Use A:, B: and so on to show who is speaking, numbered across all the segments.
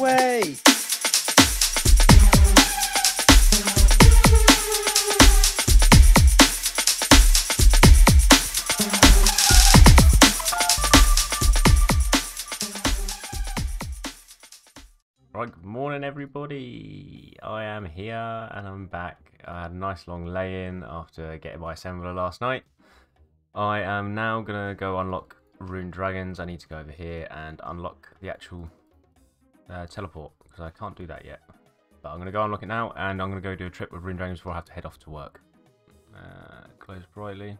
A: way.
B: Right, good morning, everybody. I am here and I'm back. I had a nice long lay in after getting my assembler last night. I am now going to go unlock Rune Dragons. I need to go over here and unlock the actual uh, teleport because I can't do that yet. But I'm going to go unlock it now and I'm going to go do a trip with Rune Dragons before I have to head off to work. Uh, close brightly.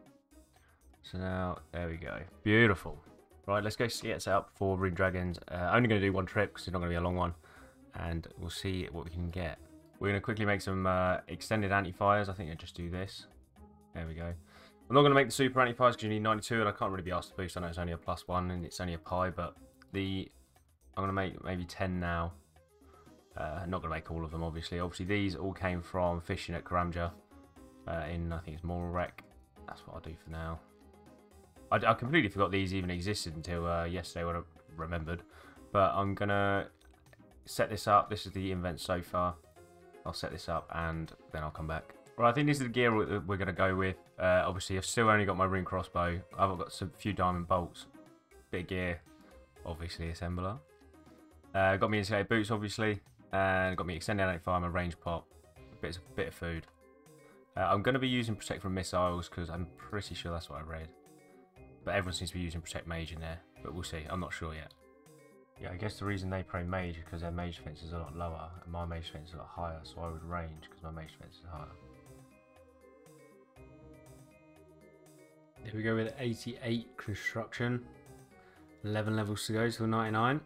B: So now, there we go. Beautiful. Right, let's go get set up for Rune Dragons. Uh, only going to do one trip because it's not going to be a long one and we'll see what we can get. We're going to quickly make some uh, extended anti-fires. I think I just do this. There we go. I'm not going to make the super anti-fires because you need 92 and I can't really be asked to boost. I know it's only a plus one and it's only a pie, but the I'm going to make maybe 10 now. Uh, not going to make all of them, obviously. Obviously, these all came from fishing at Karamja uh, in, I think it's Mor Ul Rek. That's what I'll do for now. I, I completely forgot these even existed until uh, yesterday when I remembered. But I'm going to set this up. This is the invent so far. I'll set this up and then I'll come back. Right, I think this is the gear we're going to go with. Uh, obviously, I've still only got my rune crossbow. I've got some few diamond bolts. Bit gear, obviously, assembler. Uh, got me insulated boots, obviously. And got me extended anti-fire, my range pop. A bit, a bit of food. Uh, I'm going to be using protect from missiles because I'm pretty sure that's what I read. But everyone seems to be using protect mage in there. But we'll see. I'm not sure yet. Yeah, I guess the reason they play mage is because their mage defense is a lot lower, and my mage defense is a lot higher, so I would range because my mage defense is higher. Here we go with 88 construction. 11 levels to go till 99.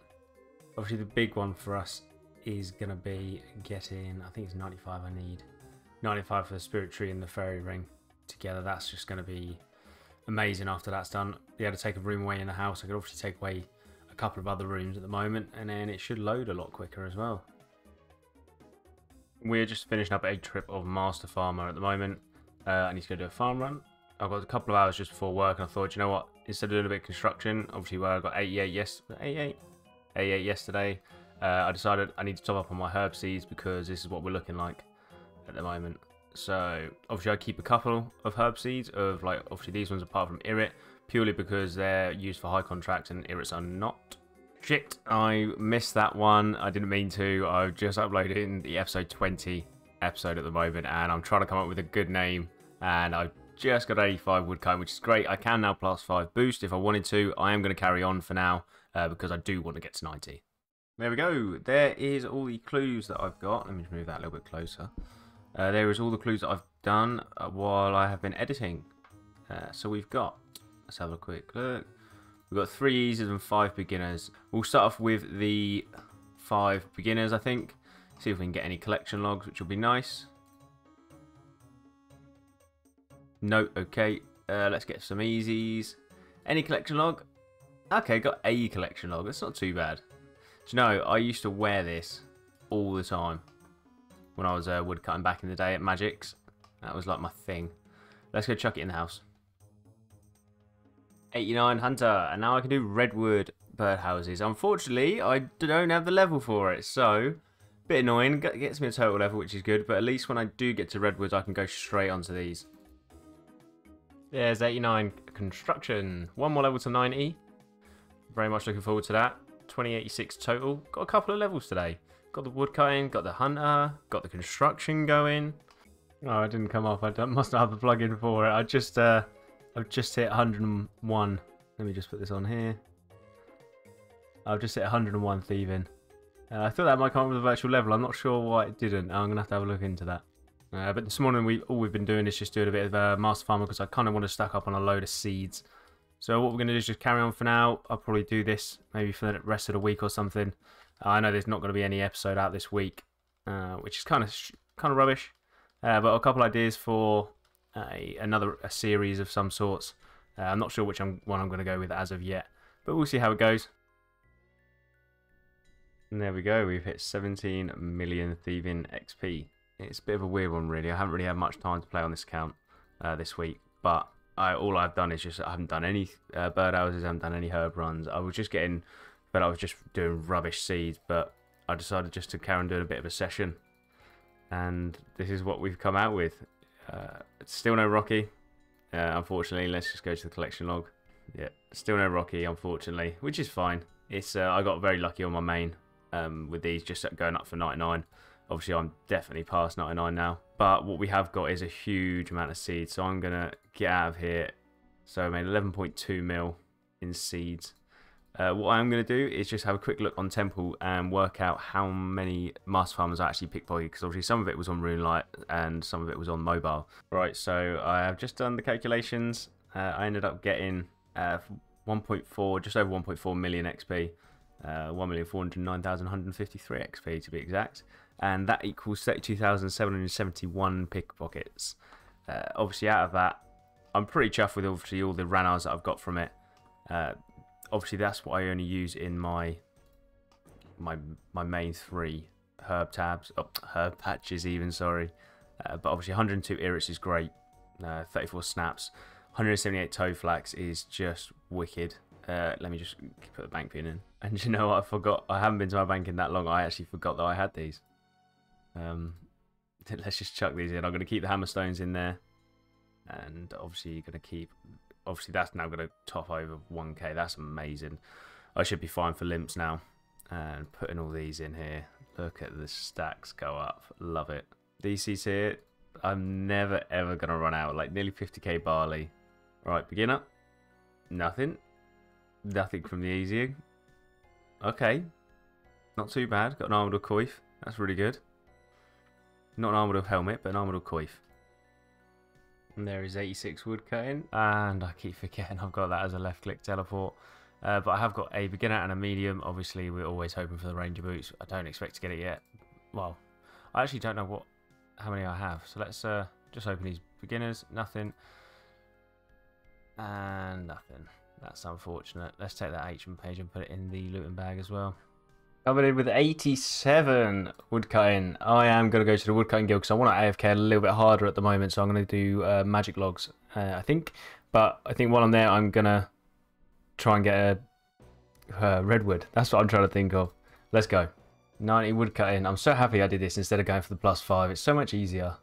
B: Obviously the big one for us is going to be getting, I think it's 95 I need. 95 for the spirit tree and the fairy ring together. That's just going to be amazing after that's done. Be able to take a room away in the house. I could obviously take away a couple of other rooms at the moment and then it should load a lot quicker as well. We're just finishing up a trip of Master Farmer at the moment. Uh, I need to go do a farm run. I've got a couple of hours just before work and I thought, you know what, instead of doing a bit of construction, obviously where I got 88 yes 88 88 yesterday, uh, I decided I need to top up on my herb seeds because this is what we're looking like at the moment. So obviously I keep a couple of herb seeds of like obviously these ones apart from Irit purely because they're used for high contract and Irits are not. Shit, I missed that one. I didn't mean to. I've just uploaded in the episode 20 episode at the moment and I'm trying to come up with a good name and I've just got 85 woodcutting which is great. I can now plus 5 boost if I wanted to. I am going to carry on for now uh, because I do want to get to 90. There we go. There is all the clues that I've got. Let me just move that a little bit closer. Uh, there is all the clues that I've done uh, while I have been editing. Uh, so we've got Let's have a quick look. We've got three easers and five beginners. We'll start off with the five beginners, I think. See if we can get any collection logs, which will be nice. No, okay. Uh, let's get some easies. Any collection log? Okay, got a collection log. That's not too bad. Do you know, I used to wear this all the time when I was uh, woodcutting back in the day at Magic's. That was like my thing. Let's go chuck it in the house. 89 Hunter, and now I can do redwood birdhouses. Unfortunately, I don't have the level for it, so bit annoying. Gets me a total level, which is good, but at least when I do get to redwoods, I can go straight onto these. There's 89 construction. One more level to 90. Very much looking forward to that. 2086 total. Got a couple of levels today. Got the woodcutting, got the hunter, got the construction going. Oh, it didn't come off. I must not have the plug-in for it. I just uh, I've just hit 101. Let me just put this on here. I've just hit 101 thieving. Uh, I thought that might come up with a virtual level. I'm not sure why it didn't. I'm going to have to have a look into that. Uh, but this morning, we all we've been doing is just doing a bit of uh, Master Farmer because I kind of want to stack up on a load of seeds. So what we're going to do is just carry on for now. I'll probably do this maybe for the rest of the week or something. Uh, I know there's not going to be any episode out this week, uh, which is kind of kind of rubbish. Uh, but a couple ideas for a, another a series of some sorts. Uh, I'm not sure which one I'm going to go with as of yet, but we'll see how it goes. And there we go, we've hit 17 million thieving XP. It's a bit of a weird one, really. I haven't really had much time to play on this account uh, this week, but I, all I've done is just I haven't done any uh, bird houses, I haven't done any herb runs. I was just getting but I was just doing rubbish seeds. But I decided just to carry on doing a bit of a session, and this is what we've come out with. Uh, still no Rocky, uh, unfortunately. Let's just go to the collection log. Yeah, still no Rocky, unfortunately, which is fine. It's uh, I got very lucky on my main um, with these just going up for 99. Obviously, I'm definitely past 99 now. But what we have got is a huge amount of seeds, so I'm gonna get out of here. So I made 11.2 mil in seeds. Uh, what I'm going to do is just have a quick look on Temple and work out how many master farmers I actually picked for you because obviously some of it was on Runelite and some of it was on mobile. Right, so I have just done the calculations. Uh, I ended up getting uh, 1.4, just over 1.4 million XP, uh, 1,409,153 XP to be exact, and that equals 32,771 pickpockets. Uh, obviously, out of that, I'm pretty chuffed with obviously all the Ranarrs that I've got from it. Uh, obviously that's what I only use in my my my main three herb tabs, oh, herb patches even, sorry. Uh, but obviously 102 Irits is great, uh, 34 snaps, 178 Toadflax is just wicked. Uh, let me just put the bank pin in. And you know what, I forgot, I haven't been to my bank in that long, I actually forgot that I had these. Um, let's just chuck these in. I'm going to keep the hammerstones in there. And obviously you're going to keep obviously that's now going to top over 1k. That's amazing. I should be fine for limps now. And putting all these in here. Look at the stacks go up. Love it. DC's here. I'm never ever going to run out. Like nearly 50k barley. Right, beginner. Nothing. Nothing from the easier. Okay. Not too bad. Got an Armadyl Coif. That's really good. Not an Armadyl helmet, but an Armadyl Coif. And there is 86 wood cutting. And I keep forgetting I've got that as a left click teleport. Uh, but I have got a beginner and a medium. Obviously, we're always hoping for the ranger boots. I don't expect to get it yet. Well, I actually don't know what how many I have. So let's uh, just open these beginners. Nothing. And nothing. That's unfortunate. Let's take that HM page and put it in the looting bag as well. Coming in with 87 woodcutting. I am going to go to the woodcutting guild because I want to AFK a little bit harder at the moment. So I'm going to do uh, magic logs, uh, I think. But I think while I'm there, I'm going to try and get a uh, redwood. That's what I'm trying to think of. Let's go. 90 woodcutting. I'm so happy I did this instead of going for the plus 5. It's so much easier.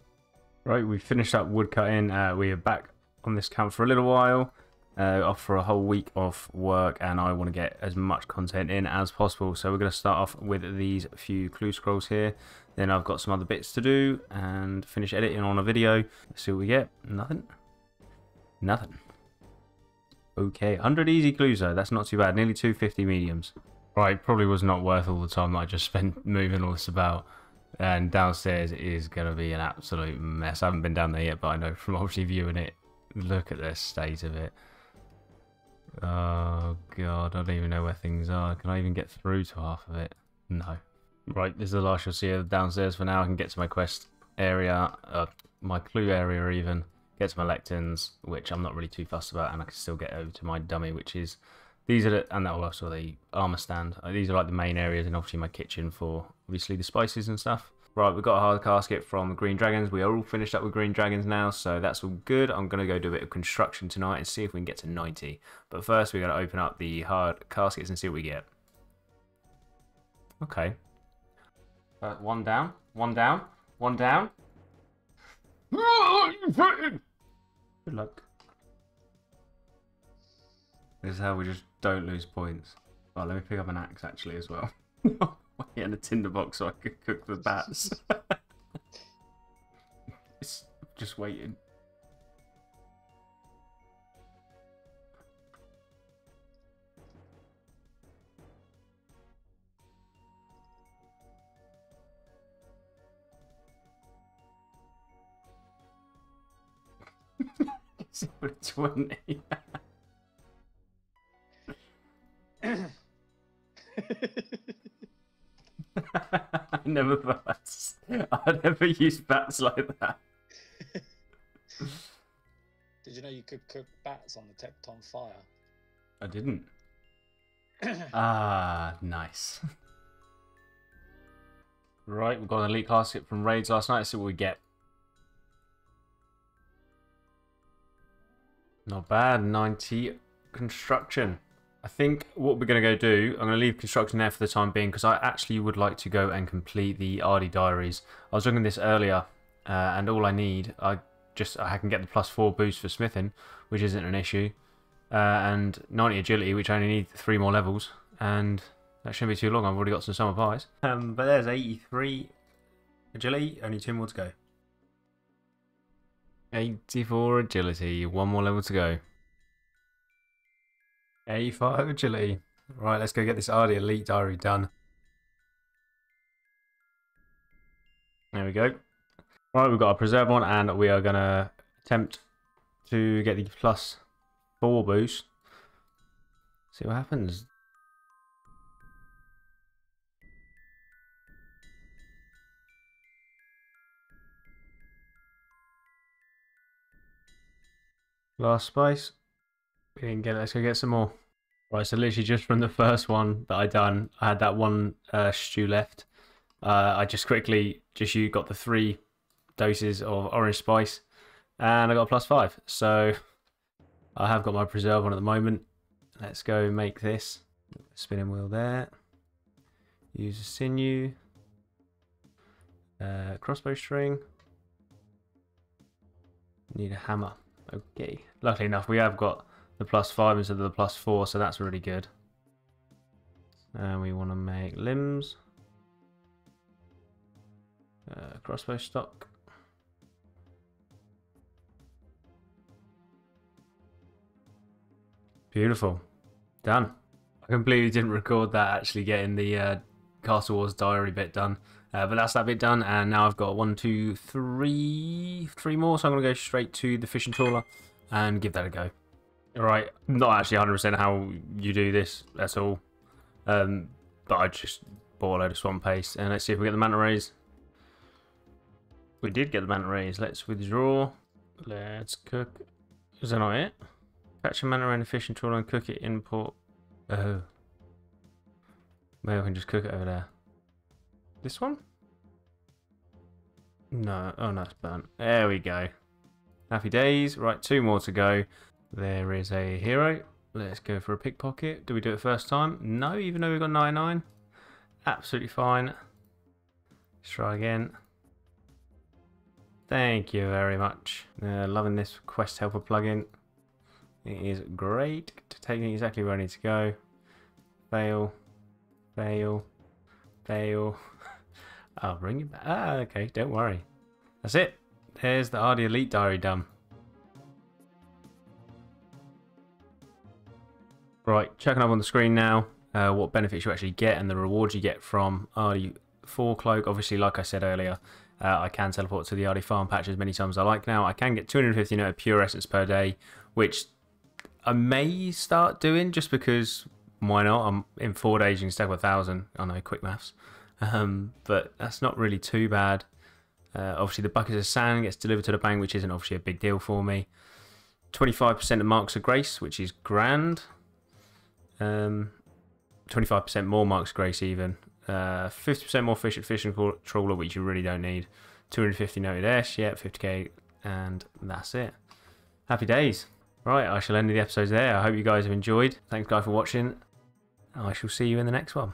B: Right, we finished up woodcutting. Uh, we are back on this camp for a little while uh, off for a whole week of work and I want to get as much content in as possible. So we're going to start off with these few clue scrolls here. Then I've got some other bits to do and finish editing on a video. Let's see what we get. Nothing. Nothing. Okay, 100 easy clues though. That's not too bad. Nearly 250 mediums. Right, probably was not worth all the time that I just spent moving all this about. And downstairs is going to be an absolute mess. I haven't been down there yet, but I know from obviously viewing it, look at the state of it. Oh god, I don't even know where things are. Can I even get through to half of it? No. Right, this is the last you'll see of downstairs for now. I can get to my quest area, uh, my clue area even. Get to my lecterns, which I'm not really too fussed about, and I can still get over to my dummy, which is these are the, and that also the armor stand. Uh, these are like the main areas, and obviously my kitchen for obviously the spices and stuff. Right, we've got a hard casket from Green Dragons. We are all finished up with Green Dragons now, so that's all good. I'm going to go do a bit of construction tonight and see if we can get to 90. But first, we're going to open up the hard caskets and see what we get. Okay. Uh, one down, one down, one down. Good luck. This is how we just don't lose points. Oh, let me pick up an axe actually as well. and a tinderbox so I could cook the bats. it's just waiting. It's Twenty. I never bats. I never use bats like that.
C: Did you know you could cook bats on the Tekton fire?
B: I didn't. ah, nice. right, we've got an elite casket from raids last night. Let's see what we get. Not bad. 90 construction. I think what we're going to go do, I'm going to leave construction there for the time being because I actually would like to go and complete the Ardy diaries. I was looking at this earlier, uh, and all I need, I just I can get the plus four boost for smithing, which isn't an issue, uh, and 90 agility, which I only need three more levels, and that shouldn't be too long. I've already got some summer pies. Um, but there's 83 agility, only two more to go. 84 agility, one more level to go. 85 agility. Right, let's go get this Ardy Elite Diary done. There we go. Right, we've got a preserve one, and we are going to attempt to get the plus 4 boost. See what happens. Last space. We didn't get it. Let's go get some more. Right, so literally just from the first one that I done, I had that one uh, stew left. Uh, I just quickly just you got the three doses of orange spice, and I got a plus five. So I have got my preserve on at the moment. Let's go make this spinning wheel there. Use a sinew, uh, crossbow string. Need a hammer. Okay. Luckily enough, we have got the plus 5 instead of the plus 4, so that's really good. And we want to make limbs. Uh, crossbow stock. Beautiful. Done. I completely didn't record that actually getting the uh, Castle Wars diary bit done. Uh, but that's that bit done, and now I've got one, two, three, three more. So I'm going to go straight to the fishing trawler and give that a go. Right, not actually 100% how you do this at all, um, but I just bought a load of swamp paste, and let's see if we get the manta rays. We did get the manta rays. Let's withdraw. Let's cook. Is that not it? Catch a manta ray in a fishing trawler and cook it. Import. Oh. Maybe I can just cook it over there. This one? No. Oh, no, it's burnt. There we go. Happy days. Right, two more to go. There is a hero. Let's go for a pickpocket. Do we do it first time? No, even though we've got 99. Absolutely fine. Let's try again. Thank you very much. Uh, loving this Quest Helper plugin. It is great to take me exactly where I need to go. Fail. Fail. Fail. I'll bring you back. Ah, okay, don't worry. That's it. There's the Ardy Elite Diary done. Right, checking up on the screen now uh, what benefits you actually get and the rewards you get from Ardy 4 Cloak. Obviously, like I said earlier, uh, I can teleport to the Ardy farm patch as many times as I like now. I can get 250 note pure essence per day, which I may start doing just because why not? I'm in four days you can stack a thousand. I know, quick maths. Um, but that's not really too bad. Uh, obviously, the buckets of sand gets delivered to the bank, which isn't obviously a big deal for me. 25% of marks of grace, which is grand. Um, 25% more marks grace, even. Uh, 50% more fish at fishing trawler, which you really don't need. 250 noted S, yeah, 50k, and that's it. Happy days. Right, I shall end the episode there. I hope you guys have enjoyed. Thanks, guys, for watching. I shall see you in the next one.